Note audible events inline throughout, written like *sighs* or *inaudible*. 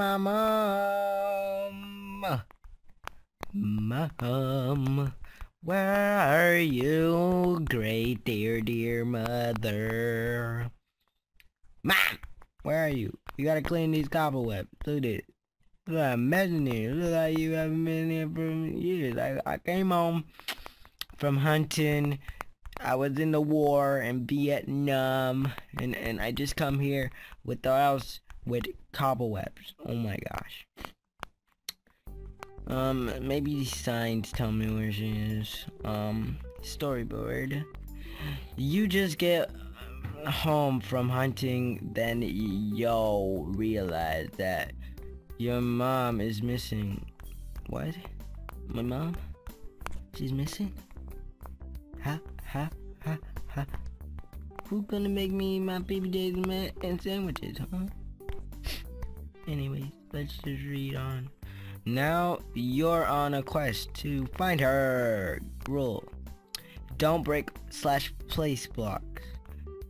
mom. Mom, where are you, great dear, dear mother? Mom, where are you? You gotta clean these cobwebs. Look at it. Look at messing here. Look like you haven't been here for years. I, I came home from hunting. I was in the war in Vietnam, and, and I just come here with the house with cobwebs. Oh my gosh. Um, maybe these signs tell me where she is. Um, storyboard. You just get home from hunting, then yo realize that your mom is missing. What? My mom? She's missing? Ha, ha, ha, ha. Who gonna make me my baby days and sandwiches, huh? Anyways, let's just read on. Now you're on a quest to find her. Rule. Don't break slash place blocks.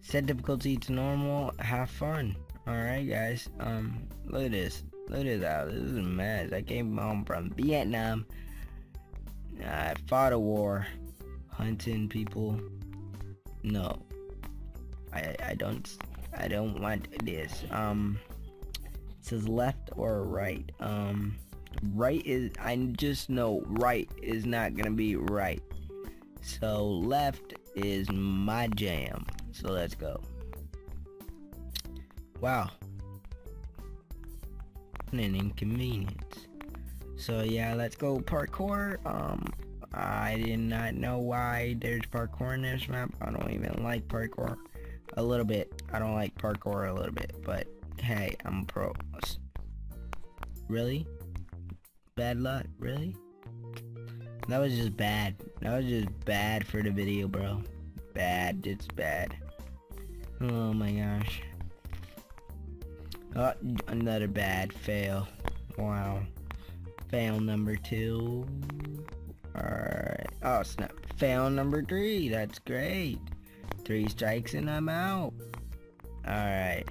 Set difficulty to normal. Have fun. Alright guys. Um look at this. Look at that. This is a mess. I came home from Vietnam. I fought a war. Hunting people. No. I I don't I don't want this. Um it says left or right. Um right is I just know right is not gonna be right. So left is my jam. So let's go. Wow. An inconvenience. So yeah let's go parkour. Um I did not know why there's parkour in this map. I don't even like parkour a little bit. I don't like parkour a little bit but hey I'm pro really bad luck, really? That was just bad. That was just bad for the video, bro. Bad, it's bad. Oh my gosh. Oh, another bad fail. Wow. Fail number two. Alright. Oh, snap. Fail number three. That's great. Three strikes and I'm out. Alright.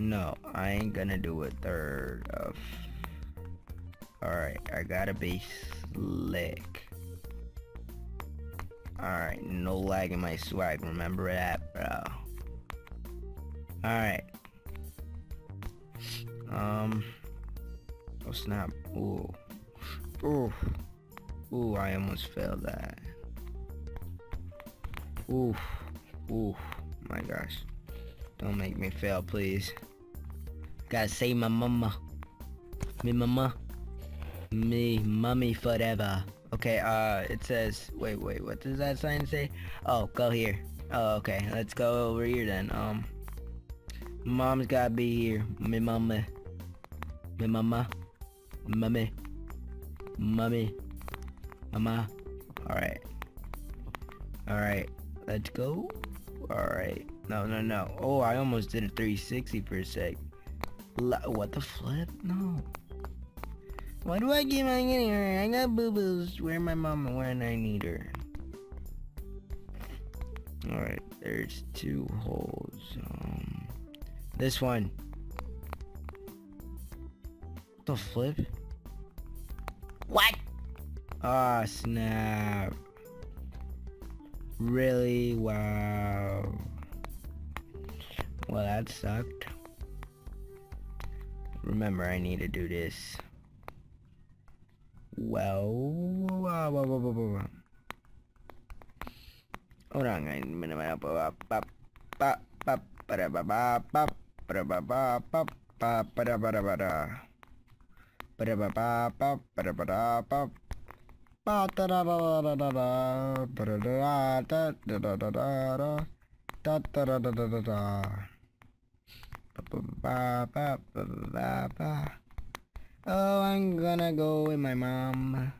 No, I ain't gonna do a third of Alright, I gotta be slick. Alright, no lag in my swag, remember that, bro. Alright. Um. Oh snap. Ooh. Ooh. Ooh, I almost failed that. Ooh. Ooh. My gosh. Don't make me fail, please. Gotta save my mama. Me mama. Me, mummy forever. Okay, uh, it says, wait, wait, what does that sign say? Oh, go here. Oh, okay, let's go over here then. Um, mom's gotta be here. Me mama. Me mama. Mummy. Mummy. Mama. Alright. Alright, let's go. Alright. No, no, no. Oh, I almost did a 360 for a sec. What the flip? No. Why do I on getting her? I got boo-boos. Where my mama when I need her? Alright, there's two holes. Um, this one. The flip? What? Ah, oh, snap. Really? Wow. Well, that sucked. Remember, I need to do this. Well, blah, blah, blah, hold on da Oh, I'm gonna go with my mom.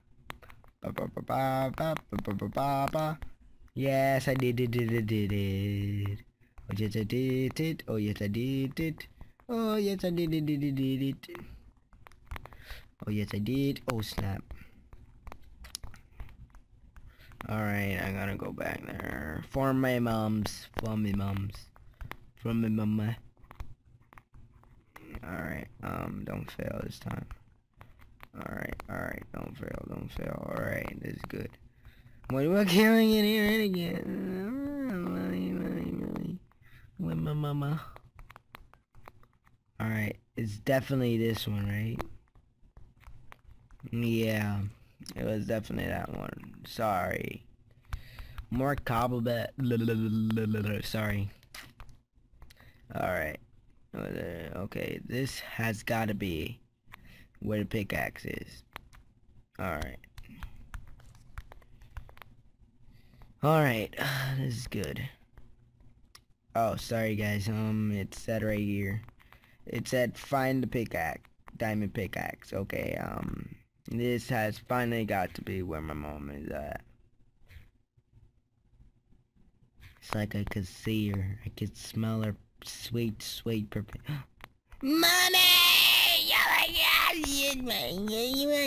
Yes, I did it, did it, did it. Oh, yes, I did it. Oh, yes, I did it. Oh, yes, I did it, did it, did it. Oh, yes, I did. Oh, snap. Alright, I'm gonna go back there. For my moms. For my moms. For my mama alright. Um, don't fail this time. Alright, alright, don't fail, don't fail. Alright, this is good. What I killing it here again? With my mama. Alright, it's definitely this one, right? Yeah, it was definitely that one. Sorry. More cobble. *laughs* Sorry. Alright. Okay, this has got to be where the pickaxe is. Alright. Alright, *sighs* this is good. Oh, sorry guys, um, it said right here. It said find the pickaxe, diamond pickaxe. Okay, um, this has finally got to be where my mom is at. It's like I could see her, I could smell her sweet, sweet perfume. *gasps* Mommy!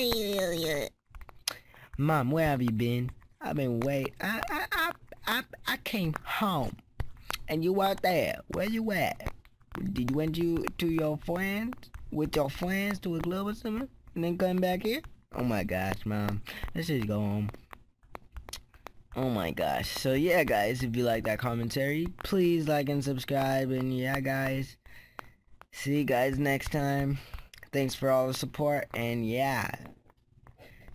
Oh Mom, where have you been? I've been waiting. I, I, I, I, I came home, and you weren't there. Where you at? Did you went you to your friends with your friends to a club or something, and then come back here? Oh my gosh, mom. Let's just go home. Oh my gosh. So yeah, guys, if you like that commentary, please like and subscribe. And yeah, guys, see you guys next time. Thanks for all the support. And yeah,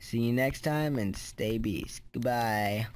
see you next time and stay beast. Goodbye.